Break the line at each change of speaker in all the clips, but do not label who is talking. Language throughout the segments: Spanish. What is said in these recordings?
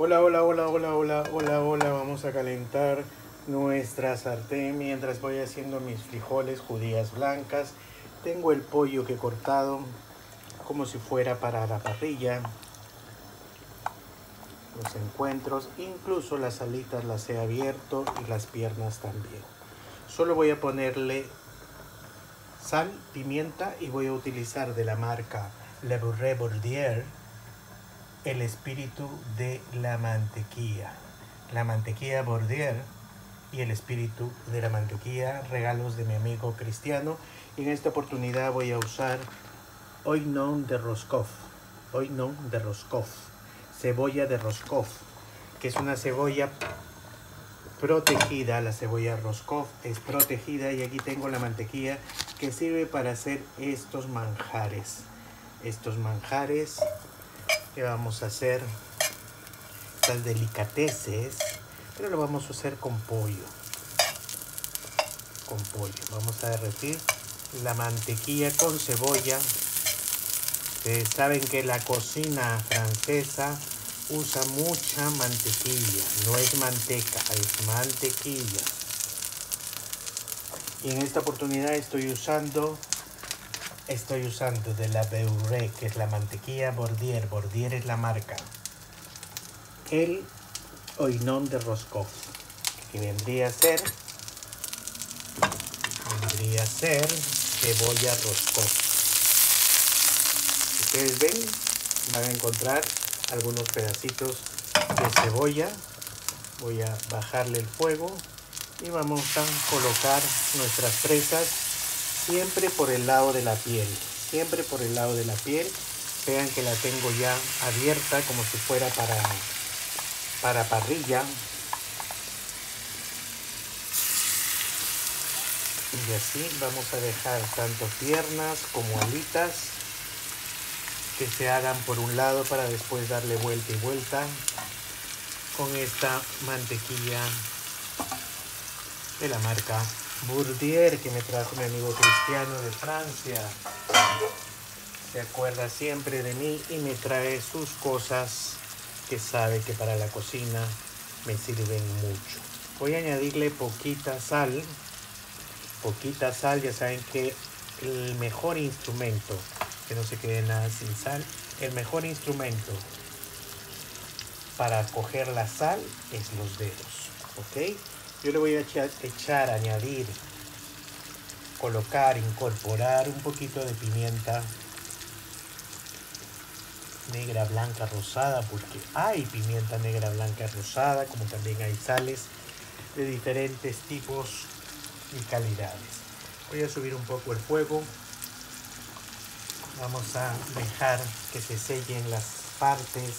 Hola, hola, hola, hola, hola, hola, hola. Vamos a calentar nuestra sartén mientras voy haciendo mis frijoles judías blancas. Tengo el pollo que he cortado como si fuera para la parrilla. Los encuentros, incluso las alitas las he abierto y las piernas también. Solo voy a ponerle sal, pimienta y voy a utilizar de la marca Le Bordier el espíritu de la mantequilla. La mantequilla Bordier y el espíritu de la mantequilla, regalos de mi amigo Cristiano. Y en esta oportunidad voy a usar Oignon de Roscoff. Oignon de Roscoff. Cebolla de Roscoff, que es una cebolla protegida, la cebolla Roscoff es protegida y aquí tengo la mantequilla que sirve para hacer estos manjares. Estos manjares que vamos a hacer estas delicateces, pero lo vamos a hacer con pollo. Con pollo. Vamos a derretir la mantequilla con cebolla. Ustedes saben que la cocina francesa usa mucha mantequilla. No es manteca, es mantequilla. Y en esta oportunidad estoy usando estoy usando de la Beurre, que es la mantequilla Bordier. Bordier es la marca. El oinón de Roscoff, que vendría a ser, vendría a ser cebolla Roscoff. Ustedes ven, van a encontrar algunos pedacitos de cebolla. Voy a bajarle el fuego y vamos a colocar nuestras presas siempre por el lado de la piel, siempre por el lado de la piel. Vean que la tengo ya abierta como si fuera para, para parrilla. Y así vamos a dejar tanto piernas como alitas que se hagan por un lado para después darle vuelta y vuelta con esta mantequilla de la marca Bourdier que me trajo mi amigo Cristiano de Francia. Se acuerda siempre de mí y me trae sus cosas que sabe que para la cocina me sirven mucho. Voy a añadirle poquita sal. Poquita sal, ya saben que el mejor instrumento, que no se quede nada sin sal, el mejor instrumento para coger la sal es los dedos. ¿Ok? Yo le voy a echar, añadir, colocar, incorporar un poquito de pimienta negra, blanca, rosada, porque hay pimienta negra, blanca, rosada, como también hay sales de diferentes tipos y calidades. Voy a subir un poco el fuego. Vamos a dejar que se sellen las partes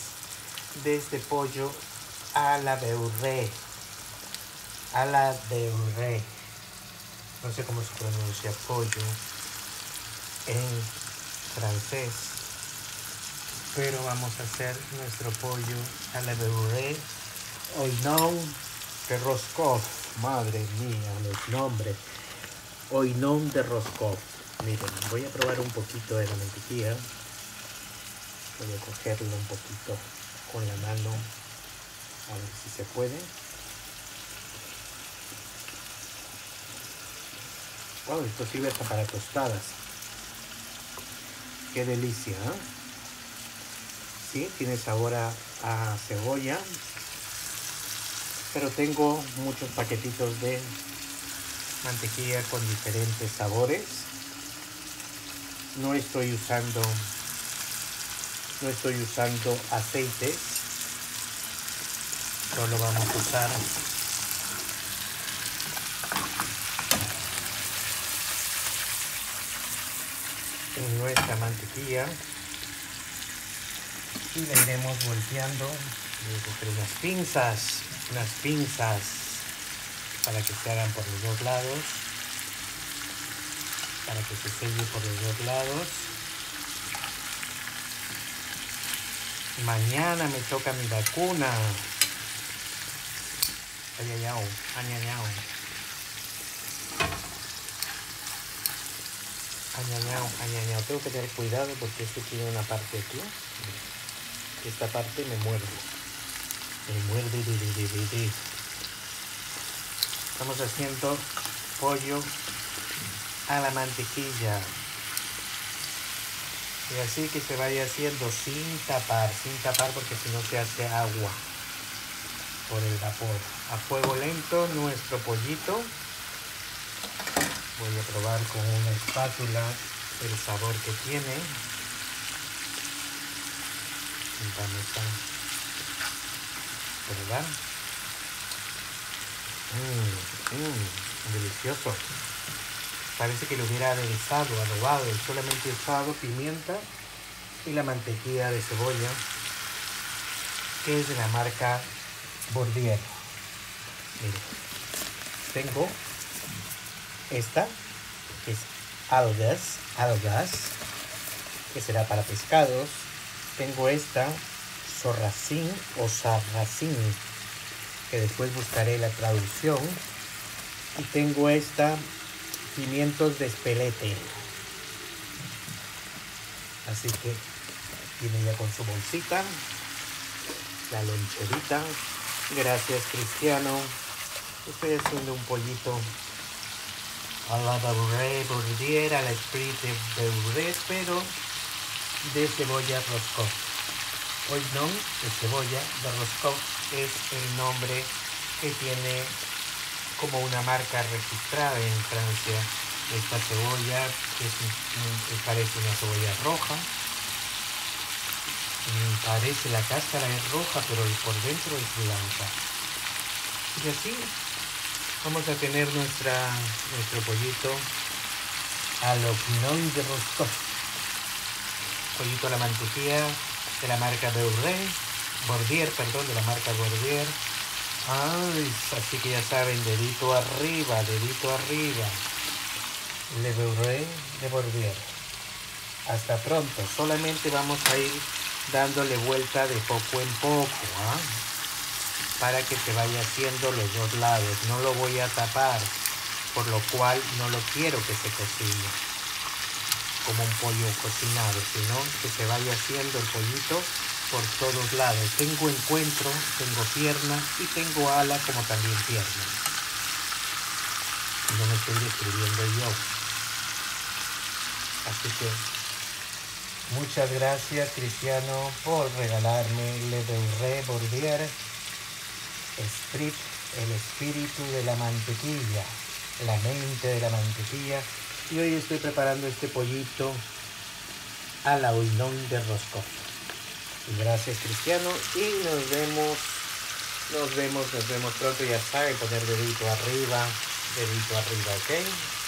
de este pollo a la beurre a la beurre. No sé cómo se pronuncia pollo en francés. Pero vamos a hacer nuestro pollo a la beurre. Hoy no de Roscoff. Madre mía, los nombres. Hoy no de Roscoff. Miren, voy a probar un poquito de la mantequilla. Voy a cogerlo un poquito con la mano. A ver si se puede. Esto sirve hasta para tostadas. Qué delicia, ¿eh? Sí, tiene sabor a, a cebolla. Pero tengo muchos paquetitos de mantequilla con diferentes sabores. No estoy usando no estoy usando aceites. Solo vamos a usar nuestra mantequilla. Y la iremos volteando con unas pinzas unas pinzas para que se hagan por los dos lados para que se selle por los dos lados. Mañana me toca mi vacuna añañao, añañao. Tengo que tener cuidado porque este tiene una parte aquí. Esta parte me muerde. Me muerde de, de, de, de, de. Estamos haciendo pollo a la mantequilla. Y así que se vaya haciendo sin tapar, sin tapar porque si no se hace agua por el vapor. A fuego lento nuestro pollito. Voy a probar con una espátula el sabor que tiene. Vamos a probar. Mmm, mmm, delicioso. Parece que lo hubiera aderezado, adobado, solamente usado pimienta y la mantequilla de cebolla, que es de la marca Bordier. Miren, tengo esta, que es algas, algas, que será para pescados. Tengo esta, sorracín o sarracín, que después buscaré la traducción. Y tengo esta, pimientos de espelete. Así que viene ya con su bolsita, la loncherita. Gracias, Cristiano. Estoy haciendo un pollito la beurre bordier, a la esprit de beurre, pero de cebolla roscoff. Hoy no, de cebolla de roscoff es el nombre que tiene como una marca registrada en Francia. Esta cebolla que parece una cebolla roja. Parece la cáscara es roja, pero por dentro es blanca. Y así vamos a tener nuestro pollito a lo pinol de Rostov. Pollito a la mantequilla de la marca Beurre, Bordier, perdón, de la marca Bordier Ay, así que ya saben, dedito arriba, dedito arriba. Le veré de volver. Hasta pronto. Solamente vamos a ir dándole vuelta de poco en poco, ¿ah? Para que se vaya haciendo los dos lados. No lo voy a tapar, por lo cual no lo quiero que se cocine como un pollo cocinado, sino que se vaya haciendo el pollito por todos lados. Tengo encuentro, tengo pierna y tengo ala como también pierna. No me estoy describiendo yo. Así que muchas gracias Cristiano por regalarme Le Beurre Bordier Esprit, el espíritu de la mantequilla, la mente de la mantequilla. Y hoy estoy preparando este pollito a la de rosco. Gracias Cristiano y nos vemos, nos vemos, nos vemos pronto. Ya saben, poner dedito arriba, dedito arriba, ¿ok?